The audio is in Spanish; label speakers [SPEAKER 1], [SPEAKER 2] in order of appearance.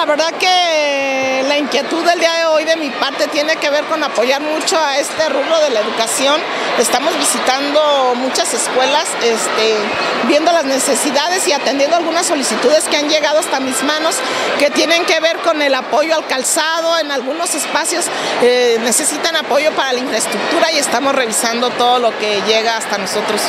[SPEAKER 1] La verdad que la inquietud del día de hoy de mi parte tiene que ver con apoyar mucho a este rubro de la educación. Estamos visitando muchas escuelas, este, viendo las necesidades y atendiendo algunas solicitudes que han llegado hasta mis manos que tienen que ver con el apoyo al calzado. En algunos espacios eh, necesitan apoyo para la infraestructura y estamos revisando todo lo que llega hasta nosotros.